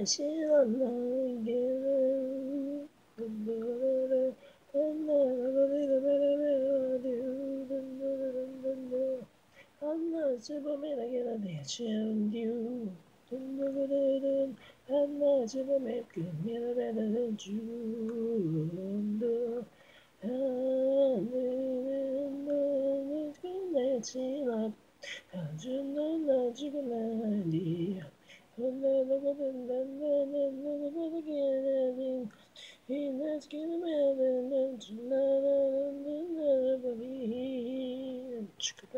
I see I'm not again. I'm not Superman, I get a bitch and you. I'm not Superman, give me a better than you. 지나 주는 나 지금 날이 내가 된다는 내가 되게 이내 지금에는 주나는 내가 축하해 Oh, loving 지나 지금 이 네가는 내가 지난 날에 비게 날에 비 게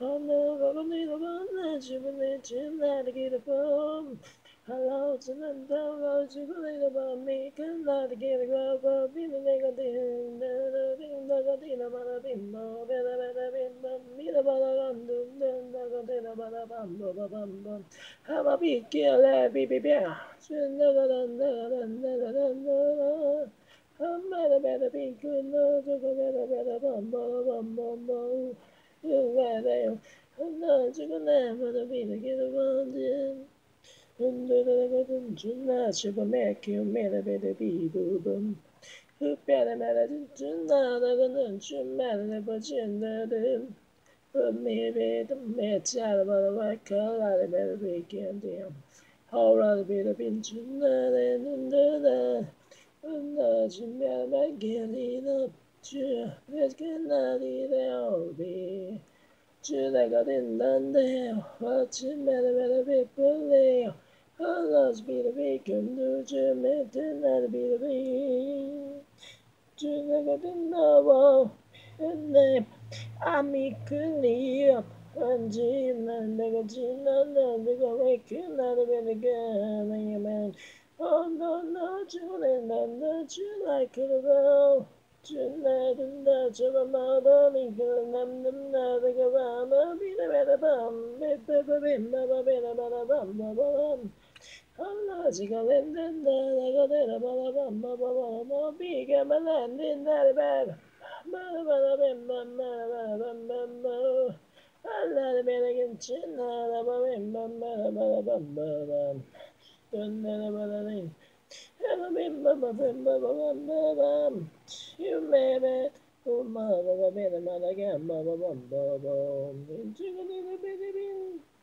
I'm never gonna need a one that you will let you let it get a bomb. Hello, to the devil, you will let about me, can let it get a in about a bumbo, bumbo. Have a big kill, baby, bear. Soon, but Maybe the match out of my color, I better begin them. How rather be the pinch and the nudge and better my candy the chew. It can not either be. Chew like I didn't understand. What's it matter, better people there? How lost be the bacon, do you make not be the bacon? Chew like I didn't know. And name amicânia, andina, negadina, nadiga, wakina, nadiga, amen. Oh, no, no, Julie, no, no, Julie, kill it all. Julie, no, Julie, mother, lincoln, nam, nam, nadiga, bama, bida, bada, bam, bida, bada, bada, bada, bada, bam, bada, bam. Allah'ın you made it. Oh, mother, I'm in a man again. Mother, I'm in a baby.